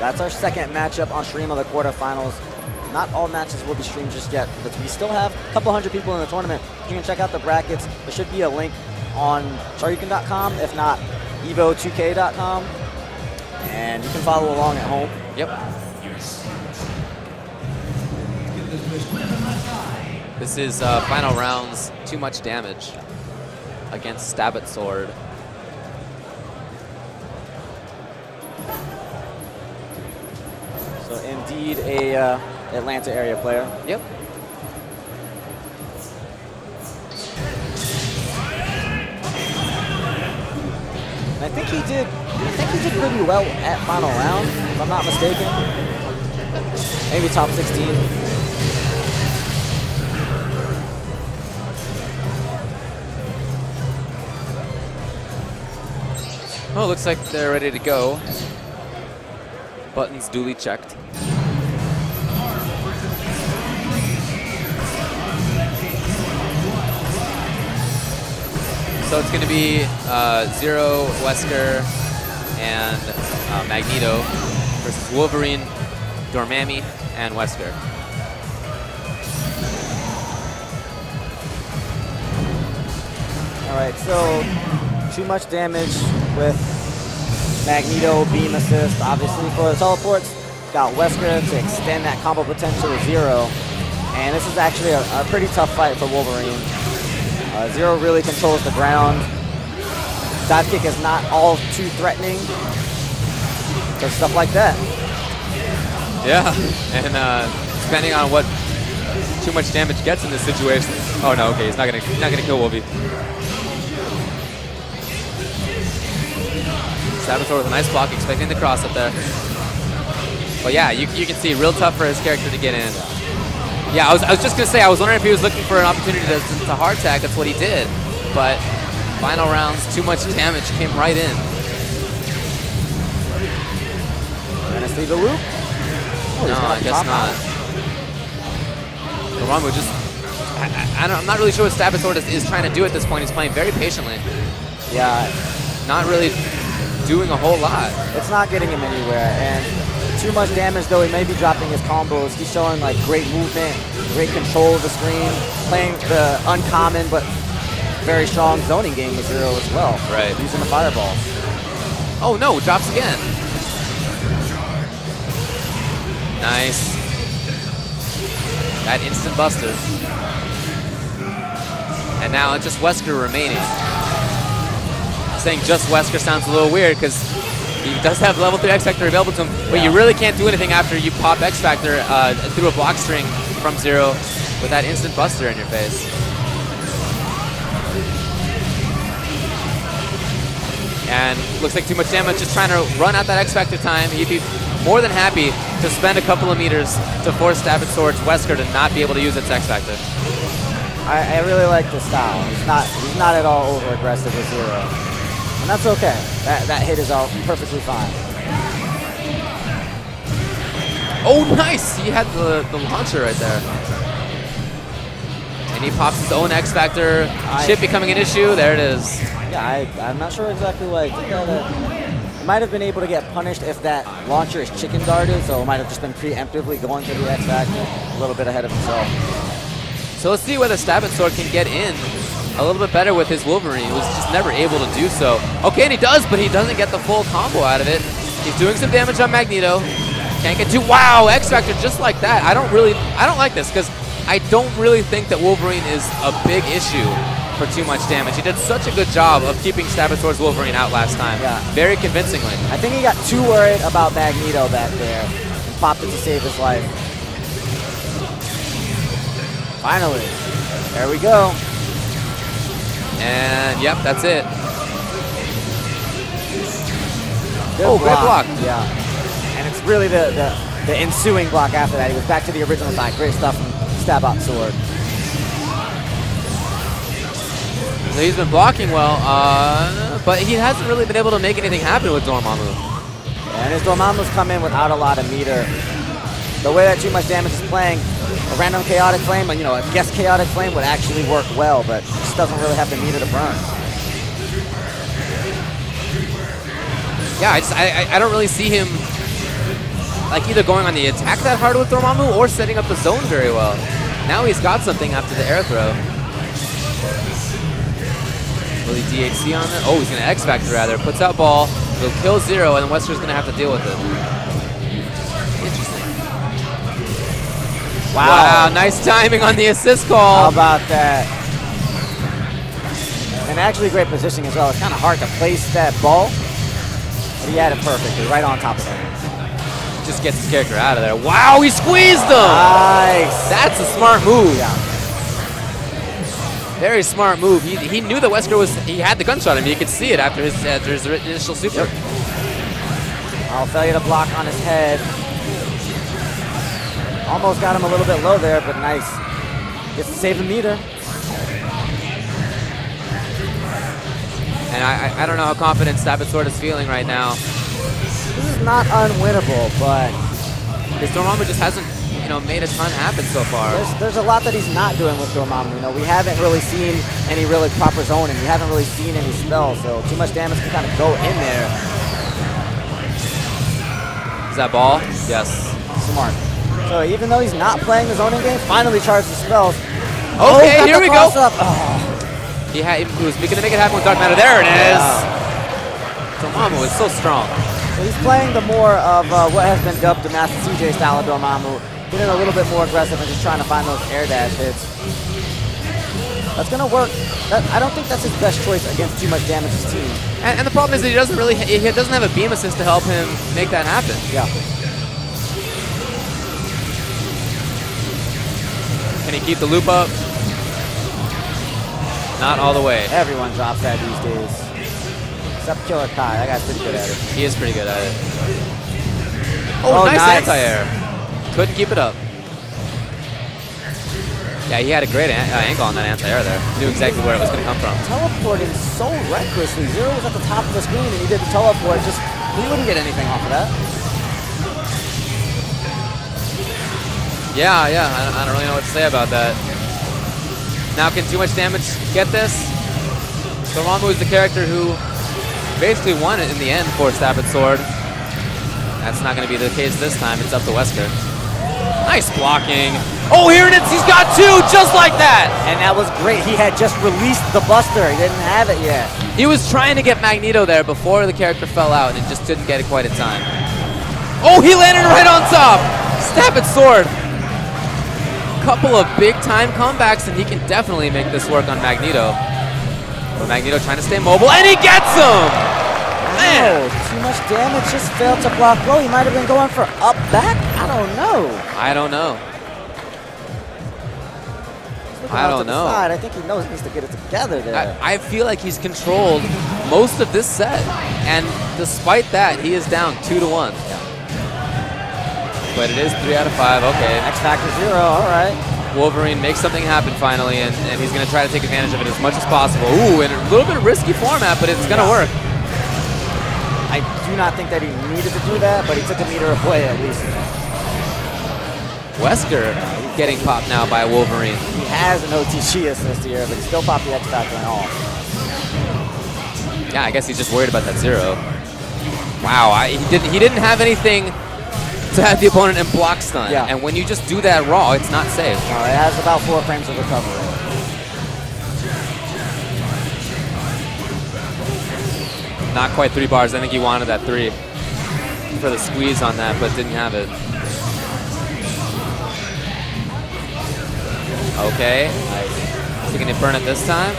that's our second matchup on stream of the quarterfinals. Not all matches will be streamed just yet, but we still have a couple hundred people in the tournament. You can check out the brackets. There should be a link on Shoryuken.com, if not Evo2K.com, and you can follow along at home. Yep. This is uh, final rounds, too much damage against Stabbotsford. Indeed a uh, Atlanta area player. Yep. And I think he did. I think he did pretty well at final round, if I'm not mistaken. Maybe top 16. Oh, looks like they're ready to go. Buttons duly checked. So it's going to be uh, Zero, Wesker, and uh, Magneto versus Wolverine, Dormammu, and Wesker. All right, so too much damage with Magneto, Beam Assist, obviously for the teleports. Got Wesker to extend that combo potential to zero. And this is actually a, a pretty tough fight for Wolverine. Uh, zero really controls the ground. Dive kick is not all too threatening. So stuff like that. Yeah, and uh, depending on what too much damage gets in this situation. Oh no, okay, he's not gonna not gonna kill Wolvie. Saboteur with a nice block, expecting the cross up there. But yeah, you, you can see real tough for his character to get in. Yeah, I was, I was just gonna say I was wondering if he was looking for an opportunity to, to hard tag. That's what he did. But final rounds, too much damage came right in. Oh, gonna see the loop. Oh, no, I guess not. Dormammu just, I, I, am not really sure what Stabbotsford is, is trying to do at this point. He's playing very patiently. Yeah. Not really doing a whole lot. It's not getting him anywhere, and too much damage though. He may be dropping his combos. He's showing like great movement, great control of the screen, playing the uncommon but very strong zoning game with Zero as well. Right. Using the fireball. Oh no, drops again. Nice. That instant buster. And now it's just Wesker remaining. Saying just Wesker sounds a little weird because he does have level 3 X Factor available to him, but Yeah. you really can't do anything after you pop X Factor uh, through a block string from Zero with that instant buster in your face. And looks like too much damage, just trying to run out that X Factor time. He'd be more than happy to spend a couple of meters to force Stabbotsford's Wesker to not be able to use its X Factor. I, I really like the style. He's not he's not at all over aggressive with Zero. And that's okay. That, that hit is all perfectly fine. Oh, nice! He had the, the launcher right there. And he pops his own X Factor. I- Chip becoming an issue. There it is. Yeah, I, I'm not sure exactly why I did might have been able to get punished if that launcher is chicken guarded, so it might have just been preemptively going to the X Factor a little bit ahead of himself. So let's see whether Stabbotsford can get in a little bit better with his Wolverine. He was just never able to do so. Okay, and he does, but he doesn't get the full combo out of it. He's doing some damage on Magneto. Can't get to wow, X Factor just like that. I don't really, I don't like this because I don't really think that Wolverine is a big issue for too much damage. He did such a good job of keeping and Wolverine out last time. Yeah. Very convincingly. I think he got too worried about Magneto back there and popped it to save his life. Finally. There we go. And yep, that's it. Good Oh, great block. Yeah. And it's really the, the, the ensuing block after that. He was back to the original side. Great stuff from Stabbotsford. So he's been blocking well, uh, but he hasn't really been able to make anything happen with Dormammu. And his Dormammu's come in without a lot of meter. The way that too much damage is playing, a random chaotic flame, you know, a guess chaotic flame would actually work well, but just doesn't really have the meter to burn. Yeah, I, just, I, I- don't really see him like either going on the attack that hard with Dormammu or setting up the zone very well. Now he's got something after the air throw. Will he DHC on it? Oh, he's going to X Factor rather. Puts out ball. He'll kill Zero, and Wesker's going to have to deal with it. Wow. Wow, nice timing on the assist call. How about that? And actually great positioning as well. It's kind of hard to place that ball, but he had it perfectly, right on top of it. Just gets his character out of there. Wow, he squeezed him. Nice. That's a smart move. Yeah. Very smart move. He, he knew that Wesker was, he had the gunshot on him. You could see it after his, after his initial super. Yep. I'll failure to block on his head. Almost got him a little bit low there, but nice. Gets to save the meter. And I, I, don't know how confident Stabbotsford is feeling right now. This is not unwinnable, but Because Dormammu just hasn't, you know, made a ton happen so far. there's, there's a lot that he's not doing with Dormammu. You know, we haven't really seen any really proper zoning. We haven't really seen any spells, so too much damage can kind of go in there. Is that ball? Yes. Smart. So even though he's not playing the zoning game, finally charged the spells. Okay, got here we go. Oh, He, had, he was going to make it happen with Dark Matter. There it is. Yeah. Dormammu is so strong. So he's playing the more of uh, what has been dubbed the Master CJ style of Dormammu, getting a little bit more aggressive and just trying to find those air dash hits. That's gonna work. That, I don't think that's his best choice against too much damage to his team. And, and the problem is that he doesn't really, he doesn't have a beam assist to help him make that happen. Yeah. Can he keep the loop up? Not all the way. Everyone drops that these days. Except Killer Kai. That guy's pretty good at it. He is pretty good at it. Oh, Oh, nice, nice. anti-air. Couldn't keep it up. Yeah, he had a great an uh, angle on that anti-air there. Knew exactly where it was going to come from. Teleporting so recklessly. Zero was at the top of the screen and he did the teleport. Just he wouldn't get anything off of that. Yeah, yeah, I don't, I don't really know what to say about that. Now, can too much damage get this? Dormammu is the character who basically won it in the end for Stabbotsford. That's not going to be the case this time. It's up to Wesker. Nice blocking. Oh, here it is. He's got two, just like that. And that was great. He had just released the Buster. He didn't have it yet. He was trying to get Magneto there before the character fell out and just didn't get it quite in time. Oh, he landed right on top. Stabbotsford. Couple of big time comebacks, and he can definitely make this work on Magneto. But Magneto trying to stay mobile, and he gets him! Man. Too much damage. Just failed to block low. He might have been going for up back. I don't know. I don't know. I don't know. Side. I think he knows he needs to get it together there. I, I feel like he's controlled most of this set, and despite that, he is down two to one. But it is three out of five. Okay, X Factor Zero. All right. Wolverine makes something happen finally, and, and he's going to try to take advantage of it as much as possible. Ooh, in a little bit of risky format, but it's going to work. I do not think that he needed to do that, but he took a meter away at least. Wesker getting popped now by Wolverine. He has an OTG assist here, but he still popped the X Factor and all. Yeah, I guess he's just worried about that zero. Wow, I, he didn't he didn't have anything to have the opponent in block stun. Yeah. And when you just do that raw, it's not safe. It has about four frames of recovery. Not quite three bars. I think he wanted that three for the squeeze on that, but didn't have it. Okay. Is he going to burn it this time?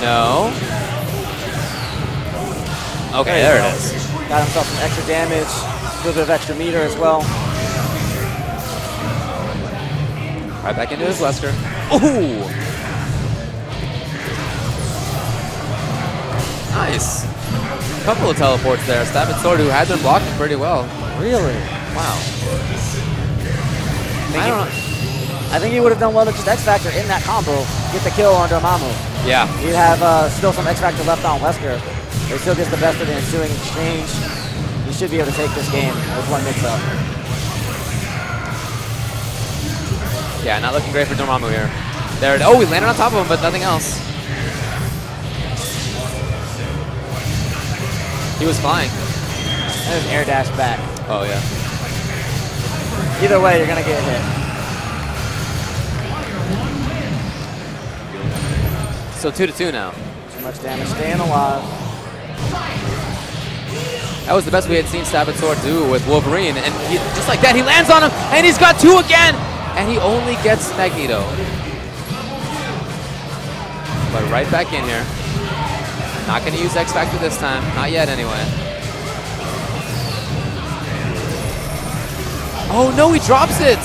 No. Okay, there it is. Got himself some extra damage, a little bit of extra meter as well. Right back into his Wesker. Ooh! Nice. A Couple of teleports there. Stabbotsford, who had been blocking pretty well. Really? Wow. I, I don't know. I think he would have done well to just X Factor in that combo, get the kill on Dormammu. Yeah. You'd have uh, still some X Factor left on Wesker. But he still gets the best of the ensuing exchange. He should be able to take this game with one mix-up. Yeah, not looking great for Dormammu here. There. it- Oh, he landed on top of him, but nothing else. He was flying. And then air dash back. Oh, yeah. Either way, you're going to get hit. So 2 to 2 now. Too much damage, staying alive. That was the best we had seen Saboteur do with Wolverine. And he, just like that, he lands on him, and he's got two again! And he only gets Magneto. But right back in here. Not going to use X Factor this time. Not yet, anyway. Oh, no, he drops it!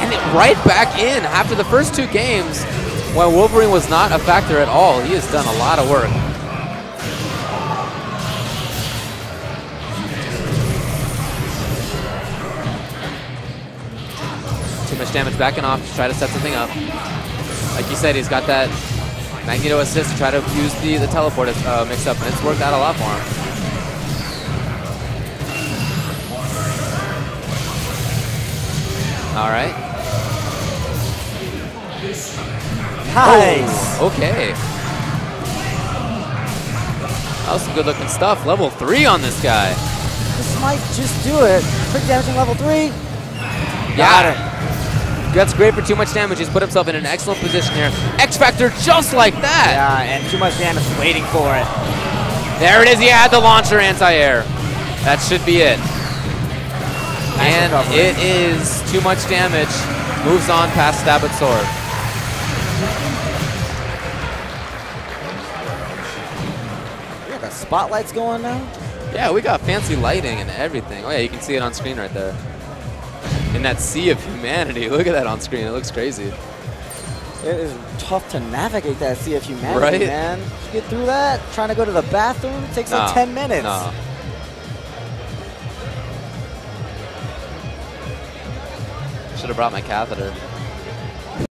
And it right back in after the first two games when Wolverine was not a factor at all. He has done a lot of work. Damage backing off to try to set something up. Like you said, he's got that Magneto assist to try to use the, the teleport uh, mix up, and it's worked out a lot for him. All right. Nice. Oh, okay. That was some good looking stuff. Level three on this guy. This might just do it. Quick damaging level three. Got it. That's great for too much damage. He's put himself in an excellent position here. X Factor just like that. Yeah, and too much damage waiting for it. There it is. He had the launcher anti-air. That should be it. Nice and recovery. it is too much damage. Moves on past Stabbotsford. Yeah, the spotlight's going now. Yeah, we got fancy lighting and everything. Oh yeah, you can see it on screen right there. In that sea of humanity. Look at that on screen. It looks crazy. It is tough to navigate that sea of humanity, Right? man. Get through that, trying to go to the bathroom takes like 10 minutes. Should have brought my catheter.